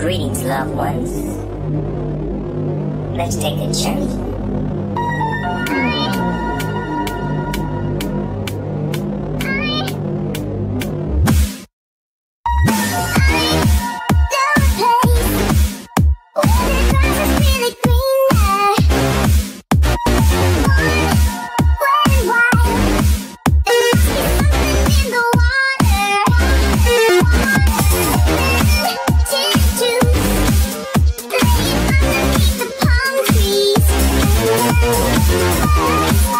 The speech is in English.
Greetings, loved ones. Let's take a journey. thank